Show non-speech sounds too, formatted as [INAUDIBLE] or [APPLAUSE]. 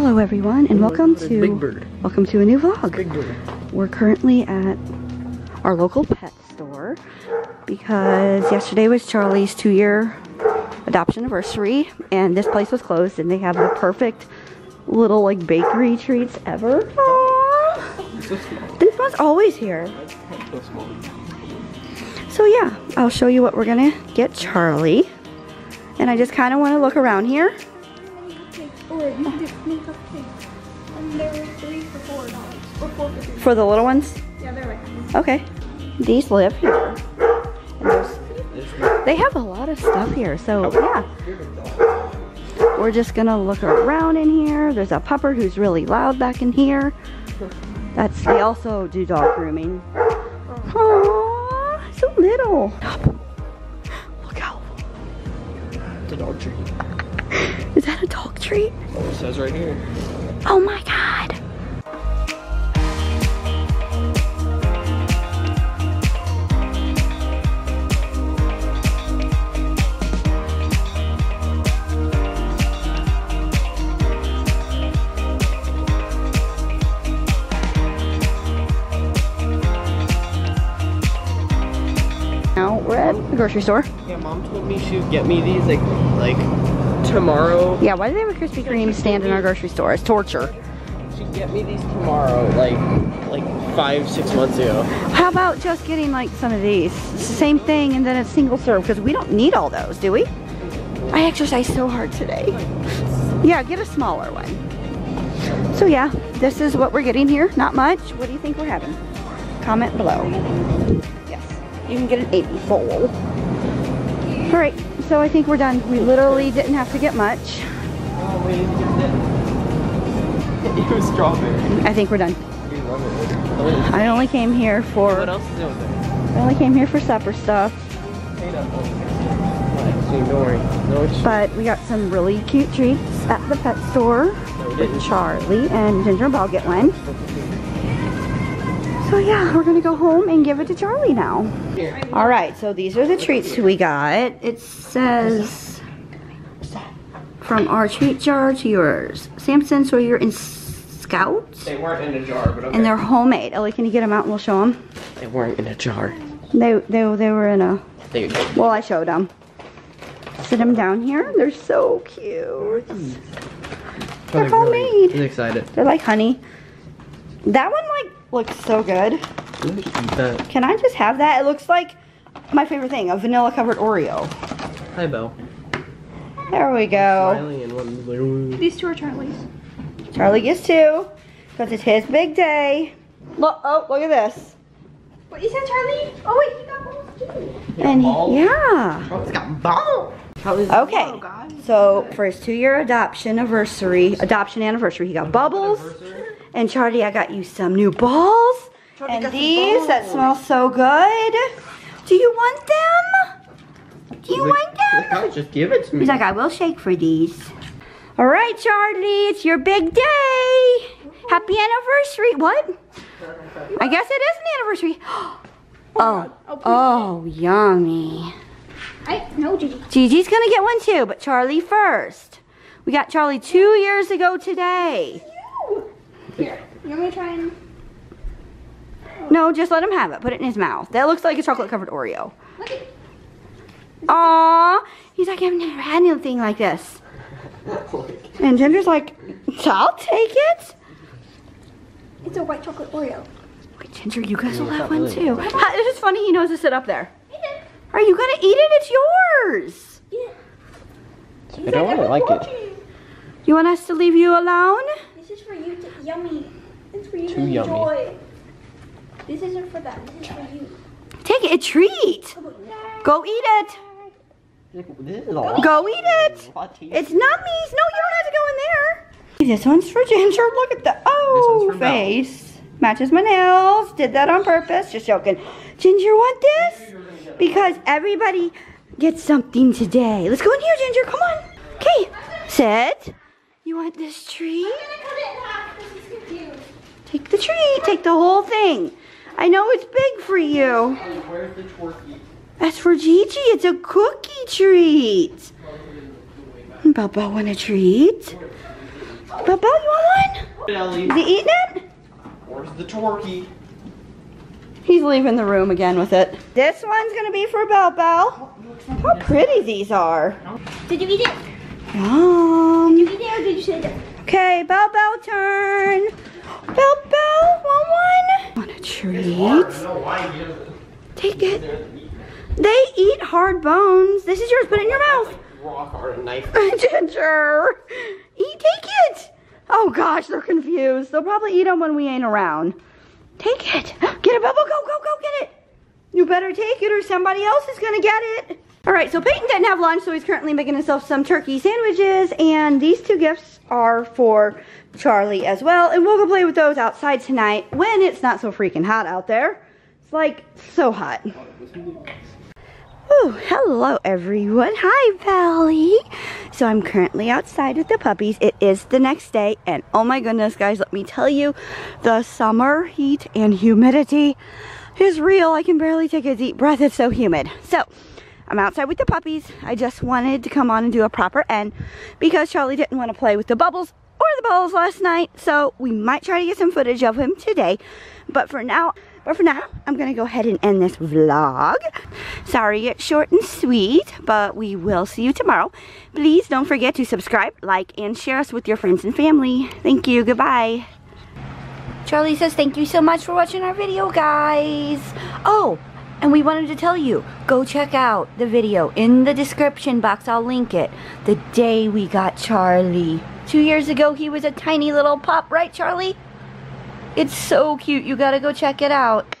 Hello everyone and welcome to welcome to a new vlog. We're currently at our local pet store because yesterday was Charlie's two year adoption anniversary and this place was closed and they have the perfect little like bakery treats ever. Aww. This one's always here. So yeah, I'll show you what we're gonna get Charlie. And I just kind of want to look around here. Or you can get mini cupcakes. And they're three for four dollars. Or four for three. For the little ones? Yeah, they're like Okay. These live here. And there's There's They have a lot of stuff here, so yeah. We're just gonna look around in here. There's a pupper who's really loud back in here. That's they also do dog grooming. Aww, so little. Look out. the dog tree. Is that a dog treat? Oh, it says right here. Oh my god. Now we're at the grocery store. Yeah, mom told me she would get me these like like tomorrow. Yeah, why do they have a Krispy Kreme stand in our grocery store? It's torture. She'd get me these tomorrow, like like five, six months ago. How about just getting like some of these? Same thing and then it's single serve because we don't need all those, do we? I exercised so hard today. Yeah, get a smaller one. So yeah, this is what we're getting here. Not much. What do you think we're having? Comment below. Yes, you can get an 80 bowl. All right, so I think we're done. We literally didn't have to get much. Oh [LAUGHS] wait, it was strawberry. I think we're done. You love it. I only came here for What else is over there? I only came here for supper stuff. Potato. Actually, don't worry. No, it's But we got some really cute treats at the pet store with. Charlie and Ginger and I'll get one. So yeah, we're gonna go home and give it to Charlie now. All right, so these are the treats we got. It says from our treat jar to yours. Samson, so you're in Scout. They weren't in a jar, but okay. And they're homemade. Ellie, can you get them out and we'll show them? they weren't in a jar. They, they, they were in a, There you go. well, I showed them. Sit them down here. They're so cute. They're homemade. I'm excited. They're like honey. That one like looks so good. Let me eat that. Can I just have that? It looks like my favorite thing, a vanilla covered Oreo. Hi, Belle. There we go. Smiling and one's. These two are Charlie's. Charlie gets two because it's his big day. Look, oh, look at this. What you said, Charlie? Oh wait, he got balls too. And he- balls? yeah. Charlie's got balls. Charlie's Okay. So for his two-year adoption anniversary, adoption anniversary, he got bubbles. And Charlie, I got you some new balls. And these that smell so good. Do you want them? Do you want them? Just give it to me. He's like, I will shake for these. All right, Charlie, it's your big day. Happy anniversary. What? I guess it is an anniversary. [GASPS] Oh, oh, yummy. I no, Gigi. Gigi's gonna get one too, but Charlie first. We got Charlie two years ago today. Here, you want me to try and? No, just let him have it. Put it in his mouth. That looks like a chocolate covered Oreo. Look at. Aww. He's like, I've never had anything like this. [LAUGHS] And Ginger's like, I'll take it. It's a white chocolate Oreo. Wait, Ginger, you guys will have one really. too. Ha, It's just funny he knows to sit up there. Yeah. Are you gonna eat it? It's yours. Yeah. I don't really like it. You want us to leave you alone? This is for you to yummy. It's for you Too to yummy. enjoy. This isn't for them. This is for you. Take it, a treat. Go eat it. This is a lot. Go eat it. It's nummies. No, you don't have to go in there. This one's for Ginger. Look at the oh one's for oh, Belle. face. Matches my nails. Did that on purpose. Just joking. Ginger want this? Because everybody gets something today. Let's go in here, Ginger. Come on. Okay. Sit. You want this treat? Take the tree. Take the whole thing. I know it's big for you. Where's the twerky? That's for Gigi. It's a cookie treat. Bubba want a treat? Bell Bell, you want one? Ellie. Is he eating it? Where's the turkey? He's leaving the room again with it. This one's gonna be for Bell Bell. How pretty these are. Did you eat it? Yum. Did you eat it or did you say that? Okay, Bell Bell turn. Bell Bell, want one? Want a treat? Take it. They eat hard bones. This is yours. Put it in your mouth. rock hard knife. Ginger. Eat, take it. Oh gosh, they're confused. They'll probably eat them when we ain't around. Take it. [GASPS] Get it, Bubble. Go, go, go, get it. You better take it or somebody else is gonna get it. All right, so Peyton didn't have lunch, so he's currently making himself some turkey sandwiches, and these two gifts are for Charlie as well, and we'll go play with those outside tonight when it's not so freaking hot out there. It's like so hot. Oh, hello everyone. Hi, Valley. So I'm currently outside with the puppies. It is the next day, and oh my goodness, guys, let me tell you, the summer heat and humidity is real. I can barely take a deep breath. It's so humid. So I'm outside with the puppies. I just wanted to come on and do a proper end because Charlie didn't want to play with the bubbles or the balls last night. So we might try to get some footage of him today. But for now, but for now, I'm gonna go ahead and end this vlog. Sorry it's short and sweet, but we will see you tomorrow. Please don't forget to subscribe, like, and share us with your friends and family. Thank you, goodbye. Charlie says thank you so much for watching our video, guys. Oh, and we wanted to tell you, go check out the video in the description box. I'll link it. The day we got Charlie. Two years ago, he was a tiny little pup, right, Charlie? It's so cute. You gotta go check it out.